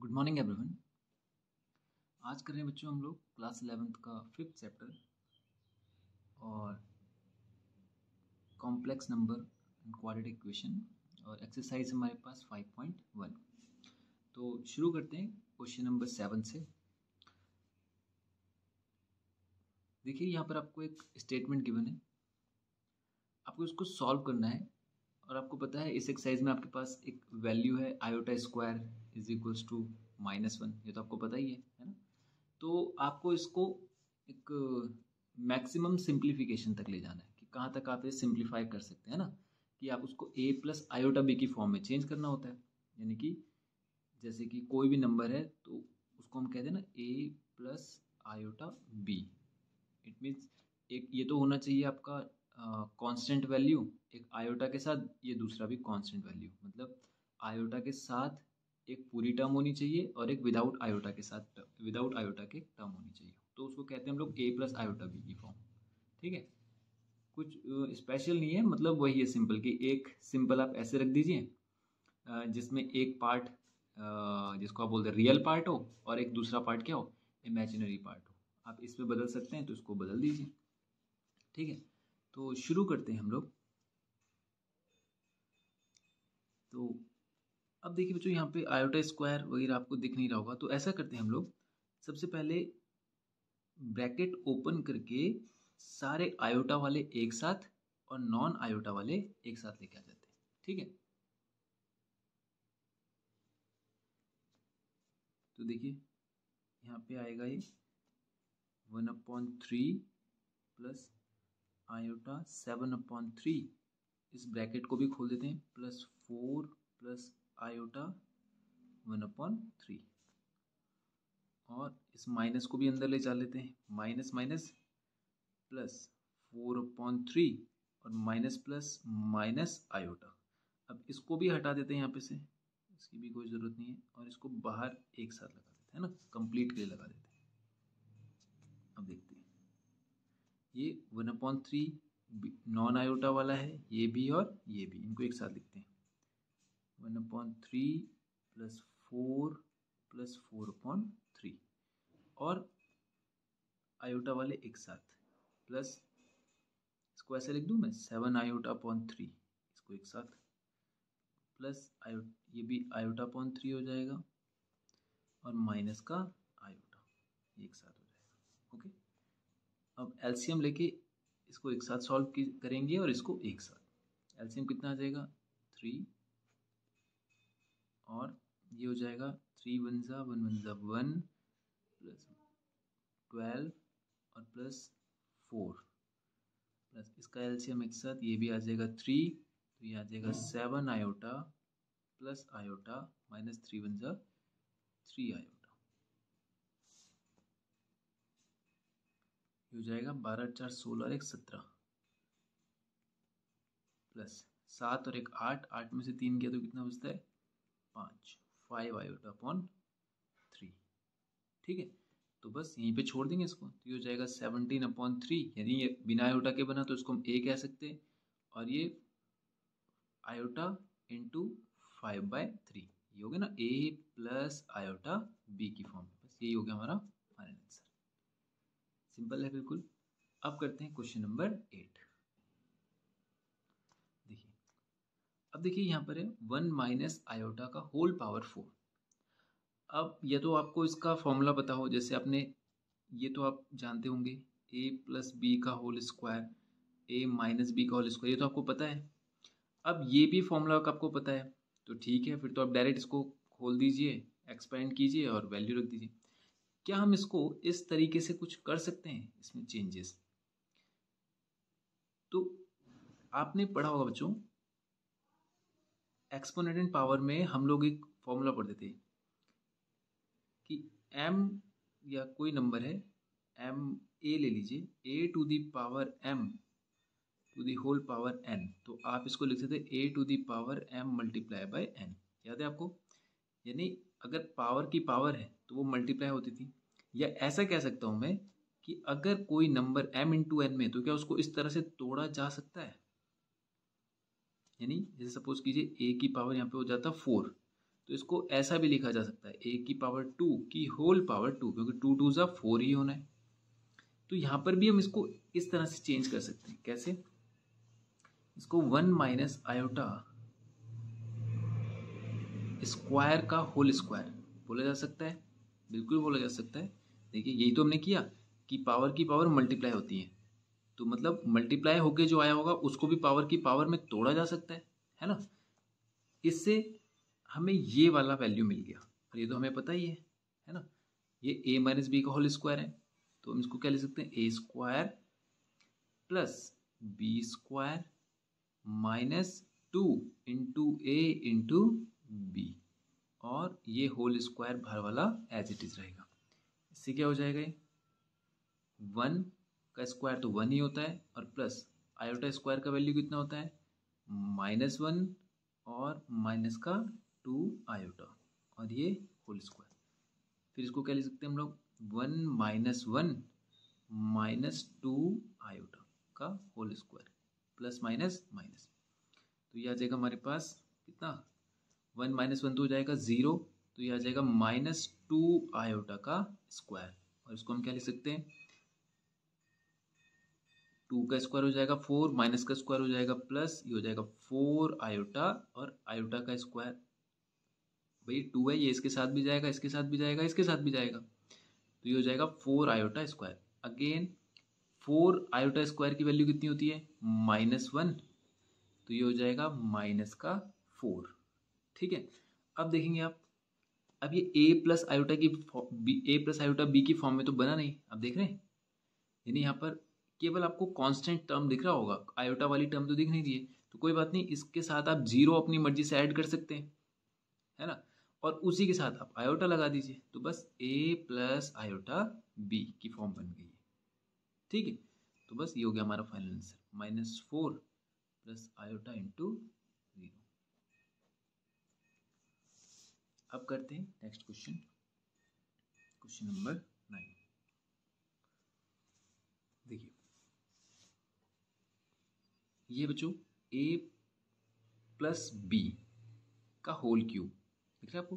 Good morning everyone आज कर रहे हैं बच्चों हम लोग क्लास इलेवेंथ का फिफ्थ चैप्टर और complex number and quadratic equation और एक्सरसाइज हमारे पास 5.1 तो शुरू करते हैं क्वेश्चन नंबर सेवन से। देखिए, यहाँ पर आपको एक स्टेटमेंट गिवन है। आपको इसको सॉल्व करना है और आपको पता है इस एक्सरसाइज में आपके पास एक वैल्यू है iota square is equals to minus one ये तो आपको पता ही है है ना? तो आपको इसको एक मैक्सिमम सिंप्लीफिकेशन तक ले जाना है कि कहाँ तक आप ये सिंप्लीफाई कर सकते हैं ना? कि आप उसको ए प्लस आयोटा बी की फॉर्म में चेंज करना होता है। यानी कि जैसे कि कोई भी नंबर है तो उसको हम कहते हैं ना A plus iota B it means एक ये तो होना चाहिए आपका कांस्टेंट uh, वैल्यू एक आयोटा के साथ ये दूसरा भी कांस्टेंट वैल्यू मतलब आयोटा के साथ एक पूरी टर्म होनी चाहिए और एक विदाउट आयोटा के साथ विदाउट आयोटा के टर्म होनी चाहिए। तो उसको कहते हैं हम लोग ए प्लस आयोटा बी की फॉर्म ठीक है? कुछ स्पेशल नहीं है मतलब वही है सिंपल कि एक सिंपल आप ऐसे रख दीजिए जिसमें एक पार्ट जिसको आप बोलते हैं रियल पार्ट हो और एक दूसरा पार्ट क्या हो? इमेजिनरी पार्ट हो। आप इसमें बदल सकते हैं तो इसको बदल दीजिए। ठीक है? तो शुरू करते हैं हम लोग। तो अब देखिए बच्चों, यहाँ पे आयोटा स्क्वायर वगैरह आपको दिख नहीं रहा होगा। तो ऐसा करते हैं हम लोग। सबसे पहले ब्रैकेट ओपन करके सारे आयोटा वाले एक साथ और नॉन आयोटा वाले एक साथ लेके आ जाते हैं। ठीक है? तो देखिए, यहाँ पे आएगा ये one upon three plus iota seven upon three इस ब्रैकेट को भी खोल देते हैं। Plus four plus iota one upon three और इस माइनस को भी अंदर ले जा लेते हैं। Minus minus plus four upon three और माइनस प्लस माइनस आयोटा अब इसको भी हटा देते हैं यहाँ पे से। इसकी भी कोई ज़रूरत नहीं है। और इसको बाहर एक साथ लगा देते हैं ना? कंप्लीट के लिए लगा देते हैं। अब देखते हैं। ये one upon three non iota वाला है, ये भी और ये भी। इनको एक साथ लिखते हैं। One upon three plus four plus four upon three. और आयोटा वाले एक साथ। प्लस इसको ऐसे लिख दूँ मैं? Seven iota upon three. इसको एक साथ। प्लस आयो, ये भी आयोटा अपॉन थ्री हो जाएगा। और माइनस का आयोटा एक साथ हो जाएगा। ओके? अब एलसीएम लेके इसको एक साथ सॉल्व करेंगे और इसको एक साथ। एलसीएम कितना आ जाएगा? थ्री और ये हो जाएगा थ्री वन ज़ा वन वन ज़ा वन प्लस ट्वेल्व और प्लस फोर प्लस इसका एलसीएम एक साथ, ये भी आ जाएगा थ्री तो ये आ जाएगा seven iota plus iota minus three one ज़ा थ्री आयोटा ये हो जाएगा बारह चार सोलह और एक सत्रह. प्लस सात और एक आठ आठ में से तीन किया तो कितना बचता है? पाँच फाइव आयोटा अपॉन थ्री ठीक है? तो बस यहीं पे छोड़ देंगे इसको। तो ये हो जाएगा सेवनटीन अपॉन थ्री यानी ये बिना आयोटा के बना तो इसको हम ए कह सकते हैं। और ये iota into five by three ये हो गया ना ए प्लस आयोटा बी की फॉर्म बस यही हो गया हमारा फाइनल आंसर सिंपल है बिल्कुल। अब करते हैं क्वेश्चन नंबर एट देखिए अब देखिए यहाँ पर है वन माइनस आयोटा का होल पावर फोर। अब ये तो आपको इसका फॉर्मूला पता हो, जैसे आपने, ये तो आप जानते होंगे ए प्लस बी का whole square A minus B का होल स्क्वायर ये तो आपको पता है। अब ये भी फॉर्मूला आपको पता है तो ठीक है, फिर तो आप डायरेक्ट इसको खोल दीजिए एक्सपेंड कीजिए और वैल्यू रख दीजिए। क्या हम इसको इस तरीके से कुछ कर सकते हैं, इसमें चेंजेस तो आपने पढ़ा होगा बच्चों एक्सपोनेंट पावर में हम लोग एक फॉर्मूला पढ़ते थे कि एम या कोई नंबर है एम ए ले लीजिए A to the power m to the whole power N तो आप इसको लिख सकते A to the power m multiply by N याद है आपको? यानी अगर पावर की पावर है तो वो मल्टीप्लाई होती थी। या ऐसा कह सकता हूँ मैं कि अगर कोई नंबर m इंटू एन में तो क्या उसको इस तरह से तोड़ा जा सकता है? यानी जैसे सपोज़ कीजिए ए की पावर यहाँ पे हो जाता है फोर तो इसको ऐसा भी लिखा जा सकता है ए की पावर टू की होल पावर टू क्योंकि टू टू ज़ा फोर ही होना है। तो यहाँ पर भी हम इसको इस तरह से चेंज कर सकते हैं। कैसे? इसको वन माइनस आयोटा स्क्वायर का होल स्क्वायर बोला जा सकता है। बिल्कुल बोला जा सकता है। देखिए, यही तो हमने किया कि पावर की पावर मल्टीप्लाई होती है। तो मतलब मल्टीप्लाई होके जो आया होगा, उसको भी पावर की पावर में तोड़ा जा सकता है है ना? इससे हमें ये वाला वैल्यू मिल गया। और ये तो हमें पता ही है है ना? ये ए माइनस बी का होल स्क्वायर है तो हम इसको क्या लिख सकते हैं? A square plus B square minus two into A into B और ये होल स्क्वायर बाहर वाला एज इट इज़ रहेगा। इससे क्या हो जाएगा ये? वन का स्क्वायर तो वन ही होता है और प्लस आयोटा स्क्वायर का वैल्यू कितना होता है? माइनस वन और माइनस का टू आयोटा और ये होल स्क्वायर। फिर इसको क्या लिख सकते हैं हम लोग? One minus one minus two iota का whole square. Plus minus minus. तो ये आ जाएगा हमारे पास कितना? वन माइनस वन तो हो जाएगा ज़ीरो तो ये आ जाएगा माइनस टू आयोटा का स्क्वायर। और इसको हम क्या लिख सकते हैं? टू का स्क्वायर हो जाएगा फोर, माइनस का स्क्वायर हो जाएगा प्लस, ये हो जाएगा फोर आयोटा और आयोटा का स्क्वायर। भाई, टू है, ये इसके साथ भी जाएगा, इसके साथ भी जाएगा, इसके साथ भी जाएगा। तो ये हो जाएगा four iota square. Again four iota square की वैल्यू कितनी होती है? Minus one. तो ये हो जाएगा माइनस का फोर। ठीक है? अब देखेंगे आप। अब ये ए प्लस आयोटा की ए प्लस आयोटा बी की फॉर्म में तो बना नहीं। आप देख रहे हैं? यानी यहाँ पर केवल आपको कांस्टेंट टर्म दिख रहा होगा। आयोटा वाली टर्म तो दिख नहीं है। तो कोई बात नहीं, इसके साथ आप ज़ीरो अपनी मर्ज़ी से ऐड कर सकते हैं। है ना? और उसी के साथ आप आयोटा लगा दीजिए। तो बस ए प्लस आयोटा बी की फॉर्म बन गई है। ठीक है? तो बस ये हो गया हमारा final answer minus four plus iota into zero अब करते हैं next question question number nine देखिए ये बच्चों ए प्लस बी का होल क्यूब दिख रहा है आपको?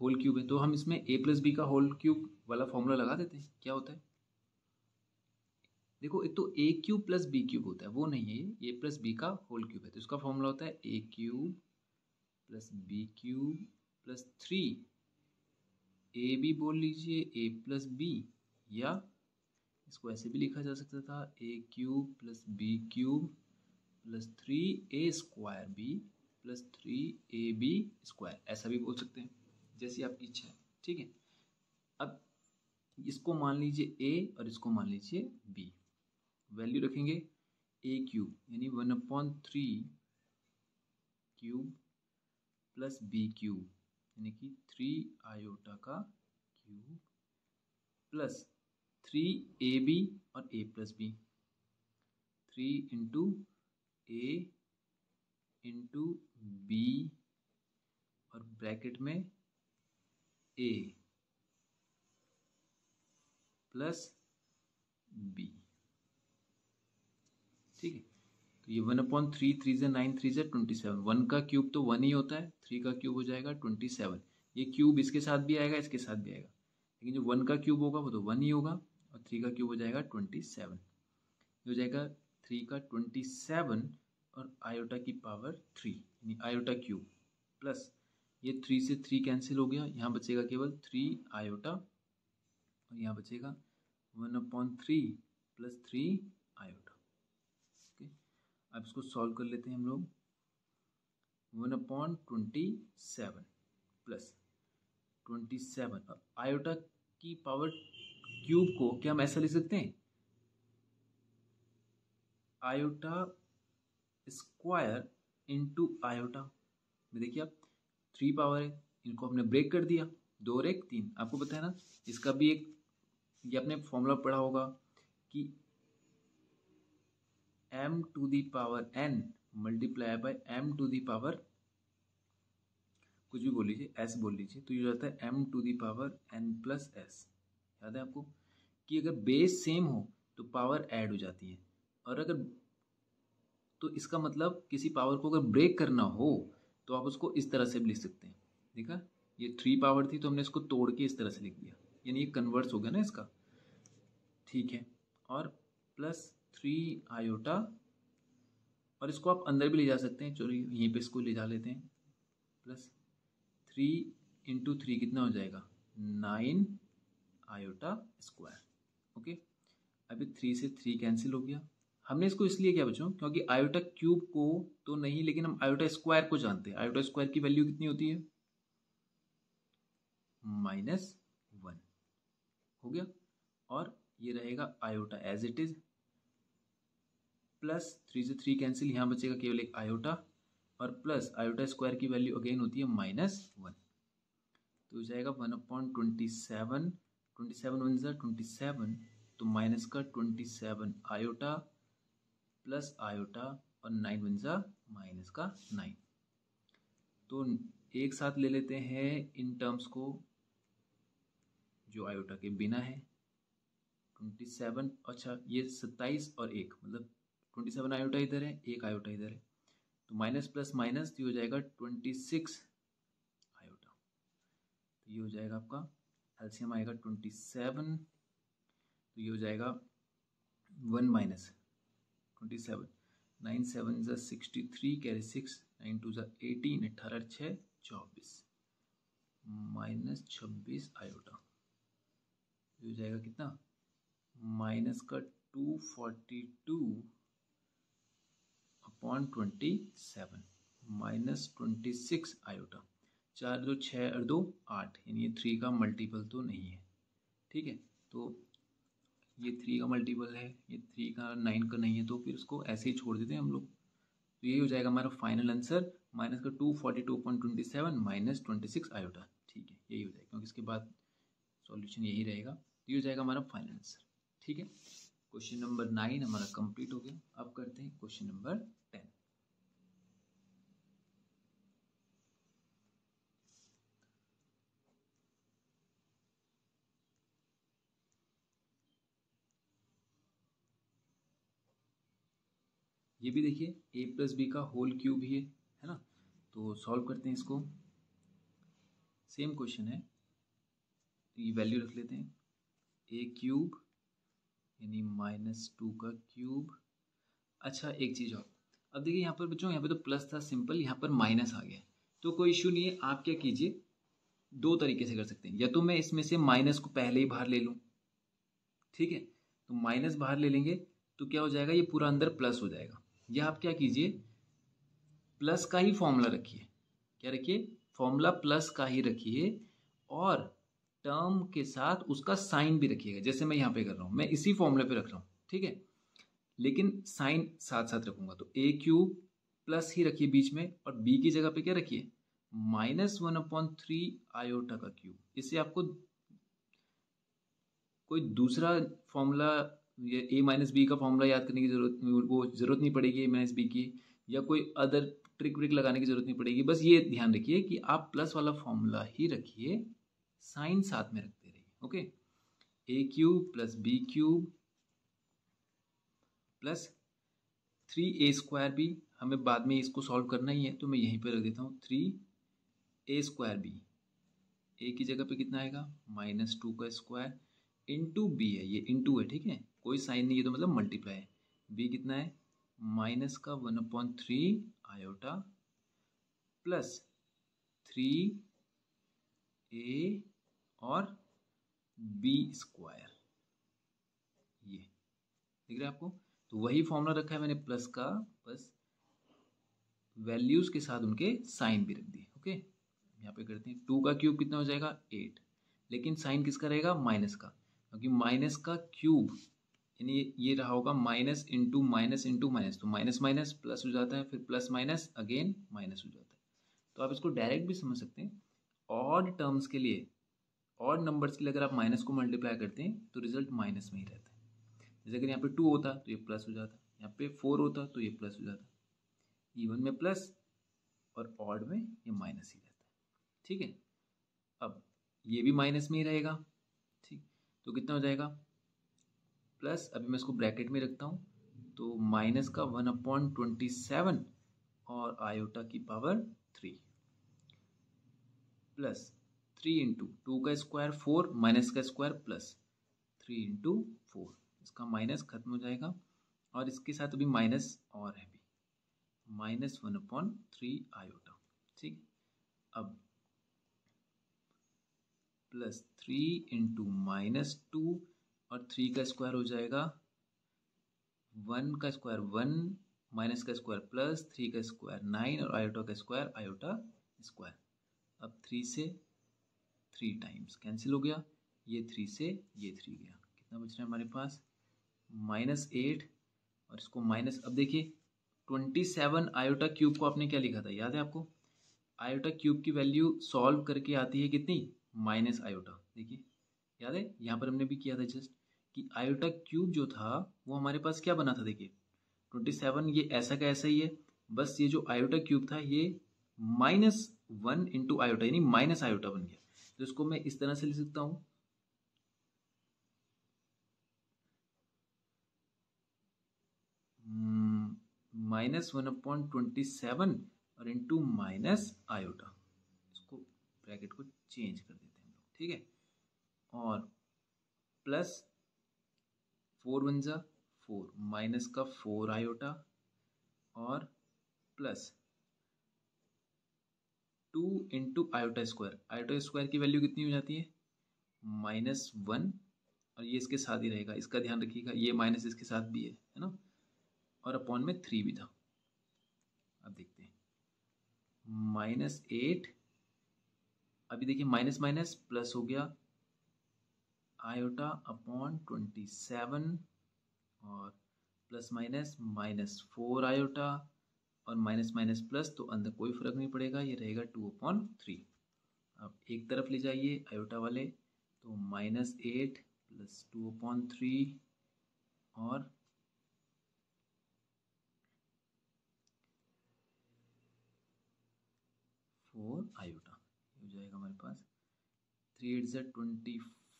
होल क्यूब है। तो हम इसमें ए प्लस बी का होल क्यूब वाला फॉर्मूला लगा देते हैं। क्या होता है? देखो, एक तो a cube plus b cube होता है। वो नहीं है ए प्लस बी का होल क्यूब है। तो इसका फॉर्मूला होता है a cube plus b cube plus three a b बोल लीजिए ए प्लस बी या इसको ऐसे भी लिखा जा सकता था a cube plus b cube plus three a square b plus three a b square ऐसा भी बोल सकते हैं, जैसी आपकी इच्छा है, ठीक है? अब इसको मान लीजिए ए और इसको मान लीजिए बी वैल्यू रखेंगे ए क्यूब यानी one upon three cube plus b cube यानी कि थ्री आयोटा का cube plus three a b और a plus b three into a into b और ब्रैकेट में ए प्लस बी ठीक है? तो ये वन अपॉन थ्री थ्री से नाइन थ्री से ट्वेंटी सेवन वन का क्यूब तो वन ही होता है थ्री का क्यूब हो जाएगा ट्वेंटी सेवन ये क्यूब इसके साथ भी आएगा, इसके साथ भी आएगा. लेकिन जो वन का क्यूब होगा, वो तो वन ही होगा और थ्री का क्यूब हो जाएगा ट्वेंटी सेवन हो जाएगा थ्री का ट्वेंटी सेवन और आयोटा की पावर थ्री यानी आयोटा क्यूब प्लस ये थ्री से थ्री कैंसिल हो गया। यहाँ बचेगा केवल थ्री आयोटा और यहाँ बचेगा one upon three plus three iota okay अब इसको सॉल्व कर लेते हैं हम लोग। One upon twenty seven plus twenty seven iota की पावर क्यूब को क्या हम ऐसा लिख सकते हैं? आयोटा स्क्वायर इंटू आयोटा देखिए आप थ्री पावर है, इनको हमने ब्रेक कर दिया, दो और एक तीन। आपको है ना, इसका भी एक, ये आपने फॉर्मूला पढ़ा होगा कि m to the power n multiply by m to the power कुछ भी बोल लीजिए एस बोल लीजिए तो ये जाता है m to the power n plus s याद है आपको कि अगर बेस सेम हो तो पावर ऐड हो जाती है। और अगर तो इसका मतलब किसी पावर को अगर ब्रेक करना हो तो आप उसको इस तरह से भी लिख सकते हैं। देखा? ये थ्री पावर थी तो हमने इसको तोड़ के इस तरह से लिख दिया। यानी ये कन्वर्स हो गया ना इसका। ठीक है। और प्लस थ्री आयोटा और इसको आप अंदर भी ले जा सकते हैं। चलो यहीं पे इसको ले जा लेते हैं। प्लस थ्री इंटू थ्री कितना हो जाएगा? नाइन आयोटा स्क्वायर ओके अभी थ्री से थ्री कैंसिल हो गया। हमने इसको इसलिए क्या बच्चों क्योंकि आयोटा क्यूब को तो नहीं, लेकिन हम आयोटा स्क्वायर को जानते हैं। आयोटा स्क्वायर की वैल्यू कितनी होती है? माइनस वन हो गया? और ये रहेगा iota as it is plus three से थ्री कैंसिल यहाँ बचेगा केवल एक आयोटा और प्लस आयोटा स्क्वायर की वैल्यू अगेन होती है माइनस वन तो हो जाएगा one upon twenty seven twenty seven one ज़ा ट्वेंटी सेवन तो माइनस का twenty seven iota plus iota और नाइन वन ज़ा माइनस का नाइन। तो एक साथ ले लेते हैं इन टर्म्स को, जो आयोटा के बिना है। ट्वेंटी सेवन अच्छा ये सत्ताईस और एक मतलब ट्वेंटी सेवन आयोटा इधर है, एक आयोटा इधर है। तो माइनस प्लस माइनस तो हो जाएगा ट्वेंटी सिक्स आयोटा। तो ये हो जाएगा आपका, एल्सियम आएगा ट्वेंटी सेवन तो ये हो जाएगा one minus. Twenty seven nine seven ज़ा sixty three carry six nine two ज़ा एटीन अठारह छः चौबीस माइनस छब्बीस आयोटा हो जाएगा कितना माइनस का two forty two upon twenty seven minus twenty six iota चार दो छः और दो आठ. यानी ये थ्री का मल्टीपल तो नहीं है। ठीक है? तो ये थ्री का मल्टीपल है, ये थ्री का नाइन का नहीं है तो फिर उसको ऐसे ही छोड़ देते हैं हम लोग। तो यही हो जाएगा हमारा फाइनल आंसर माइनस का two forty two point twenty seven minus twenty six iota ठीक है, यही हो जाएगा, क्योंकि इसके बाद सॉल्यूशन यही रहेगा। तो ये हो जाएगा हमारा फाइनल आंसर ठीक है क्वेश्चन नंबर नाइन हमारा कंप्लीट हो गया। अब करते हैं क्वेश्चन नंबर टेन ये भी देखिए ए प्लस बी का होल क्यूब ही है है ना? तो सॉल्व करते हैं इसको। सेम क्वेश्चन है। ये वैल्यू रख लेते हैं। ए क्यूब यानी माइनस टू का क्यूब अच्छा एक चीज़ और। अब देखिए, यहाँ पर बच्चों, यहाँ पे तो प्लस था सिंपल यहाँ पर माइनस आ गया। तो कोई इश्यू नहीं है, आप क्या कीजिए, दो तरीके से कर सकते हैं। या तो मैं इसमें से माइनस को पहले ही बाहर ले लूँ। ठीक है? तो माइनस बाहर ले लेंगे तो क्या हो जाएगा? ये पूरा अंदर प्लस हो जाएगा। या आप क्या कीजिए प्लस का ही फॉर्मूला रखिए। क्या रखिए? फॉर्मूला प्लस का ही रखिए और टर्म के साथ उसका साइन भी रखिएगा। जैसे मैं यहाँ पे कर रहा हूँ, मैं इसी फॉर्मूले पे रख रहा हूँ, ठीक है? लेकिन साइन साथ साथ रखूँगा तो ए क्यूब प्लस ही रखिए बीच में और बी की जगह पे क्या रखिए? Minus one upon three iota का क्यूब इससे आपको कोई दूसरा फॉर्मूला ये ए माइनस बी का फॉर्मूला याद करने की ज़रूरत वो ज़रूरत नहीं पड़ेगी ए माइनस बी की, या कोई अदर ट्रिक व्रिक लगाने की ज़रूरत नहीं पड़ेगी। बस ये ध्यान रखिए कि आप प्लस वाला फॉर्मूला ही रखिए साइन साथ में रखते रहिए okay a cube plus b cube plus three a square b हमें बाद में इसको सॉल्व करना ही है तो मैं यहीं पर रख देता हूँ three a square b a की जगह पे कितना आएगा? माइनस टू का स्क्वायर इंटू बी है, ये इंटू है, ठीक है? कोई साइन नहीं है तो मतलब मल्टीप्लाई है। बी कितना है? माइनस का one upon three iota plus three a और बी स्क्वायर। ये, दिख रहा है आपको? तो वही फॉर्मूला रखा है मैंने प्लस का बस वैल्यूज़ के साथ उनके साइन भी रख दिए ओके यहाँ पे करते हैं टू का क्यूब कितना हो जाएगा? एट लेकिन साइन किसका रहेगा? माइनस का, क्योंकि माइनस का क्यूब यानी ये रहा होगा minus into minus into minus. तो माइनस माइनस प्लस हो जाता है, फिर प्लस माइनस अगेन माइनस हो जाता है। तो आप इसको डायरेक्ट भी समझ सकते हैं। ऑड टर्म्स के लिए ऑड नंबर्स के लिए अगर आप माइनस को मल्टीप्लाई करते हैं तो रिज़ल्ट माइनस में ही रहता है। जैसे अगर यहाँ पे टू होता तो ये प्लस हो जाता। यहाँ पे फोर होता तो ये प्लस हो जाता। इवन में प्लस और ऑड में ये माइनस ही रहता है। ठीक है? अब ये भी माइनस में ही रहेगा। ठीक? तो कितना हो जाएगा? प्लस अभी मैं इसको ब्रैकेट में रखता हूँ तो माइनस का वन अपॉइंट ट्वेंटी सेवन और आयोटा की power three. Plus three into two का स्क्वायर फोर, माइनस का square plus three into four. इसका माइनस खत्म हो जाएगा और इसके साथ अभी माइनस और है भी। Minus one upon three iota, ठीक? अब plus three into minus two और थ्री का स्क्वायर हो जाएगा वन का स्क्वायर वन माइनस का स्क्वायर प्लस थ्री का स्क्वायर नाइन और आयोटा का स्क्वायर आयोटा स्क्वायर अब थ्री से थ्री टाइम्स कैंसिल हो गया। ये थ्री से ये थ्री गया। कितना बच रहा है हमारे पास? माइनस एट और इसको माइनस अब देखिए ट्वेंटी सेवन आयोटा क्यूब को आपने क्या लिखा था? याद है आपको? आयोटा क्यूब की वैल्यू सॉल्व करके आती है कितनी? माइनस आयोटा देखिए, याद है? यहाँ पर हमने भी किया था जस्ट कि आयोटा क्यूब जो था, वो हमारे पास क्या बना था देखिए। ट्वेंटी सेवन ये ऐसा का ऐसा ही है। बस ये जो आयोटा क्यूब था, ये माइनस वन इंटू आयोटा यानी माइनस आयोटा बन गया। तो इसको मैं इस तरह से लिख सकता हूँ। Minus one upon twenty seven और इंटू माइनस आयोटा इसको ब्रैकेट को चेंज कर देते हैं हम लोग, ठीक है? और प्लस फोर वन ज़ा, फोर माइनस का फोर आयोटा, और plus two into iota square. Iota square की वैल्यू कितनी हो जाती है? माइनस वन, और ये इसके साथ ही रहेगा। इसका ध्यान रखिएगा, ये माइनस इसके साथ भी है है ना? और अपॉन में थ्री भी था। अब देखते हैं। माइनस एट, अभी देखिए माइनस माइनस, प्लस हो गया आयोटा अपॉन ट्वेंटी सेवन और plus minus minus four iota और माइनस माइनस प्लस तो अंदर कोई फ़र्क नहीं पड़ेगा, ये रहेगा टू अपॉन थ्री अब एक तरफ़ ले जाइए आयोटा वाले तो minus eight plus two upon three और फोर आयोटा हो जाएगा हमारे पास। थ्री एट ज़ twenty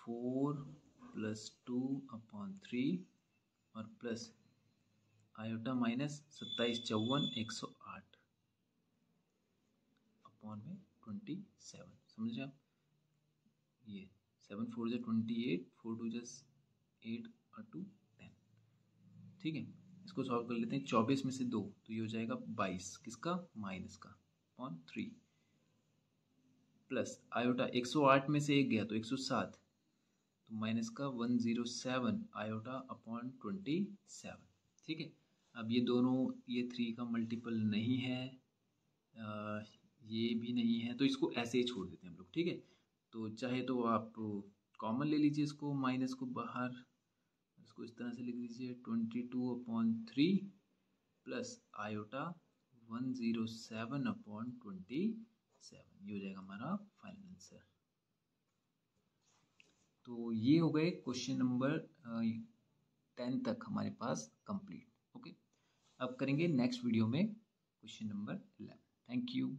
four plus two upon three और प्लस आयोटा माइनस सत्ताईस चौवन एक सौ आठ अपॉन में ट्वेंटी सेवन। समझ आप? ये सेवन फोर जो ट्वेंटी एट, फोर टू जस एट और टू टेन। ठीक है? इसको सॉल्व कर लेते हैं। चौबीस में से दो तो ये हो जाएगा बाईस। किसका? माइनस का। Upon three. प्लस आयोटा एक सौ आठ में से एक गया तो एक सौ सात। तो माइनस का one zero seven iota upon twenty seven ठीक है? अब ये दोनों ये थ्री का मल्टीपल नहीं है आ, ये भी नहीं है तो इसको ऐसे ही छोड़ देते हैं हम लोग ठीक है? तो चाहे तो आप कॉमन ले लीजिए इसको माइनस को बाहर इसको इस तरह से लिख दीजिए twenty two upon three plus iota one zero seven upon twenty seven ये हो जाएगा हमारा फाइनल आंसर तो ये हो गए क्वेश्चन नंबर टेन तक हमारे पास कंप्लीट, ओके? अब करेंगे नेक्स्ट वीडियो में question number eleven. Thank you.